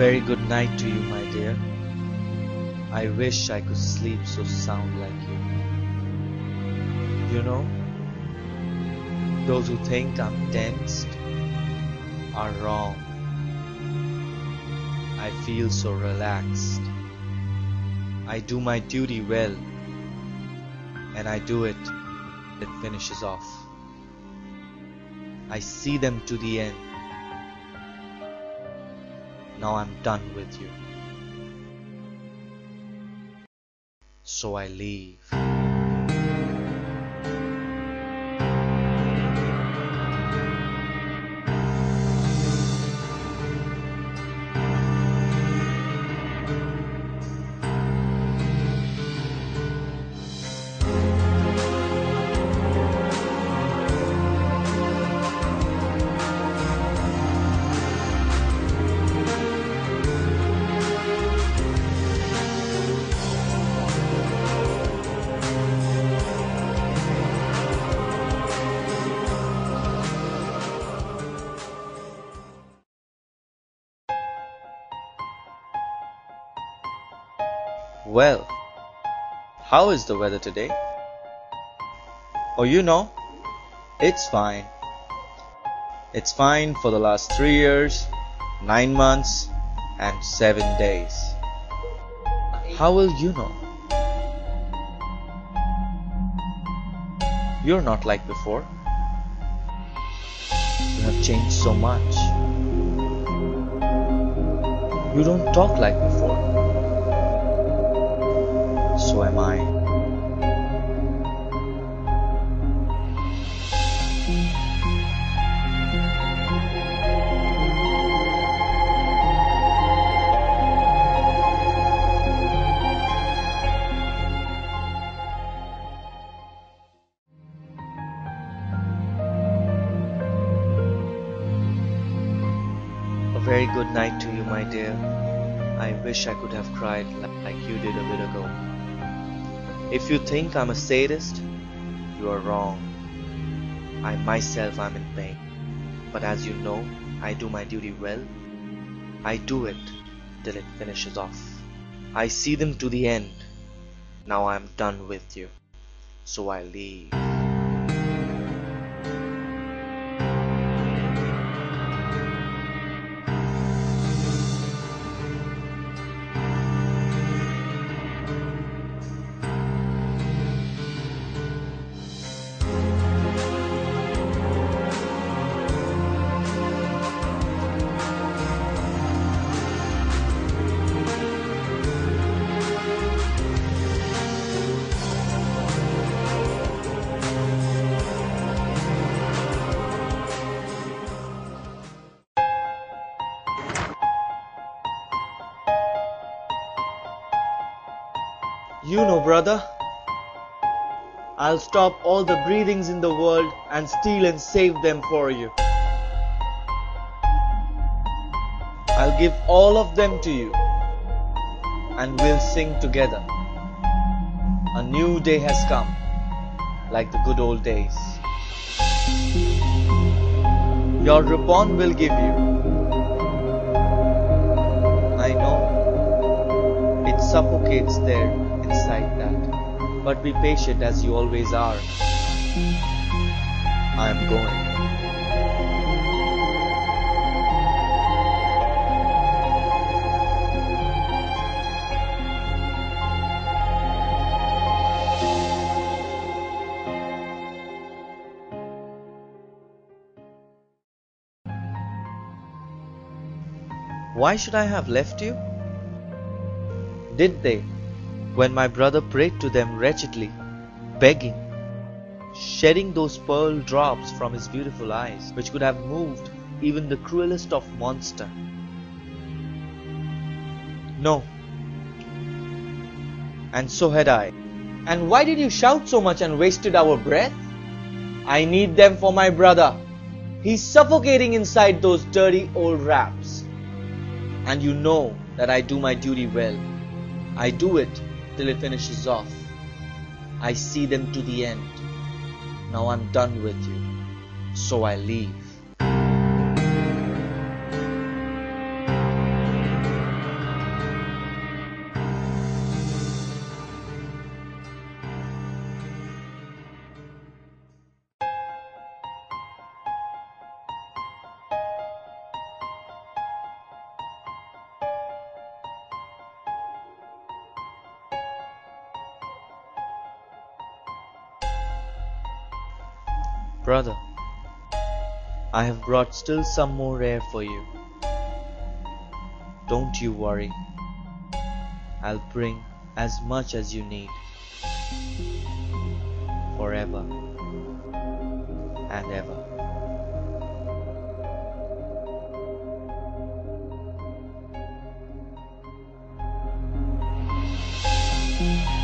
very good night to you, my dear. I wish I could sleep so sound like you. You know, those who think I'm tensed are wrong. I feel so relaxed. I do my duty well, and I do it, it finishes off. I see them to the end. Now I'm done with you. So I leave. Well, how is the weather today? Oh, you know, it's fine. It's fine for the last three years, nine months, and seven days. How will you know? You're not like before. You have changed so much. You don't talk like before. So am. A very good night to you, my dear. I wish I could have cried like you did a bit ago. If you think I'm a sadist, you are wrong. I myself am in pain. But as you know, I do my duty well. I do it till it finishes off. I see them to the end. Now I am done with you. So I leave. You know, brother, I'll stop all the breathings in the world and steal and save them for you. I'll give all of them to you, and we'll sing together. A new day has come, like the good old days. Your Ripon will give you. Suffocates there inside that. But be patient as you always are. I am going. Why should I have left you? Did they, when my brother prayed to them wretchedly, begging, shedding those pearl drops from his beautiful eyes, which could have moved even the cruelest of monster? No. And so had I. And why did you shout so much and wasted our breath? I need them for my brother. He's suffocating inside those dirty old wraps. And you know that I do my duty well. I do it till it finishes off. I see them to the end. Now I'm done with you. So I leave. Brother, I have brought still some more air for you. Don't you worry. I'll bring as much as you need. Forever and ever. You.